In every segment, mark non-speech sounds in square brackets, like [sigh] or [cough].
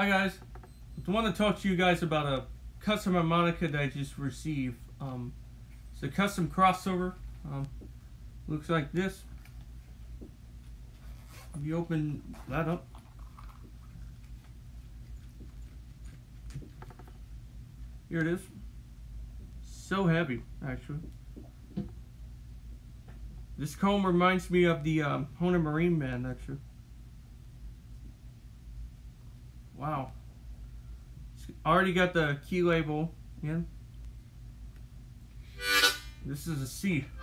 Hi guys, I want to talk to you guys about a custom harmonica that I just received. Um, it's a custom crossover. Um, looks like this. If You open that up. Here it is. So heavy, actually. This comb reminds me of the um, Hohner Marine Band, actually. Wow. It's already got the key label in. This is a C. [laughs]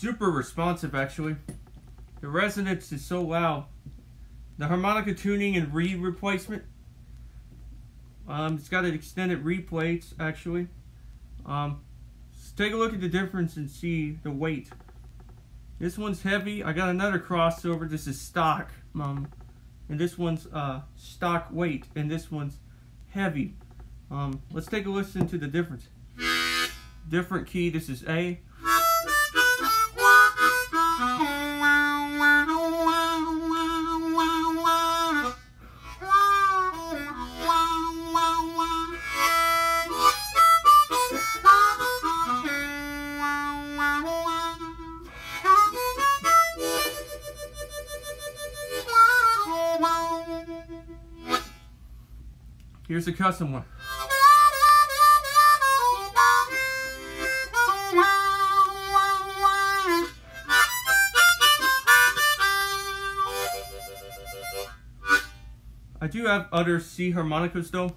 super responsive actually. The resonance is so loud. The harmonica tuning and reed replacement. Um, it's got an extended reed plates actually. Um, take a look at the difference and see the weight. This one's heavy. I got another crossover. This is stock. Um, and this one's uh, stock weight. And this one's heavy. Um, let's take a listen to the difference. Different key. This is A. Here's a custom one. I do have other C harmonicas though.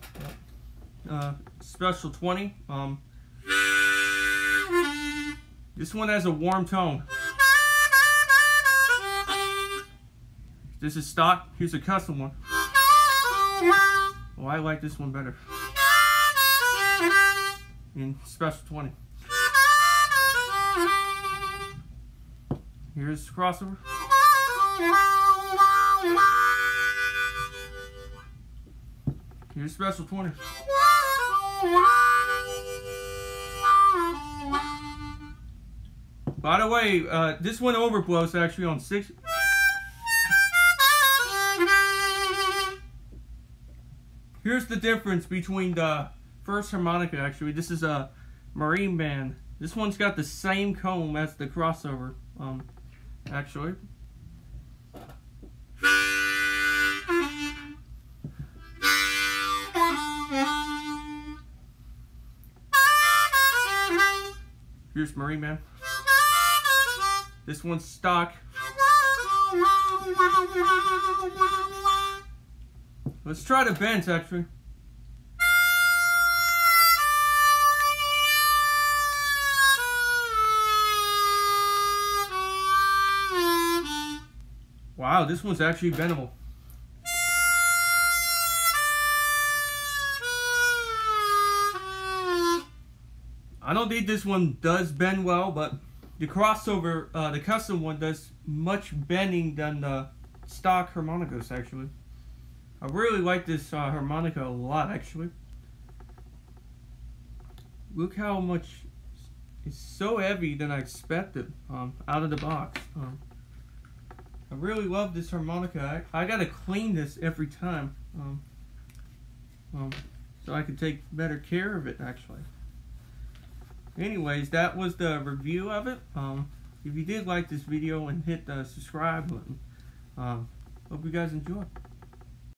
Uh, special 20. Um, this one has a warm tone. This is stock. Here's a custom one. Well, I like this one better. In Special 20. Here's crossover. Here's Special 20. By the way, uh, this one overblows actually on 6. Here's the difference between the first harmonica, actually. This is a Marine Band. This one's got the same comb as the crossover, um, actually. Here's Marine Band. This one's stock. Let's try the bends actually. Wow, this one's actually bendable. I don't think this one does bend well, but the crossover, uh, the custom one does much bending than the stock harmonicas actually. I really like this uh, harmonica a lot, actually. Look how much it's so heavy than I expected um, out of the box. Um, I really love this harmonica. I, I gotta clean this every time um, um, so I can take better care of it, actually. Anyways, that was the review of it. Um, if you did like this video and hit the subscribe button, um, hope you guys enjoy.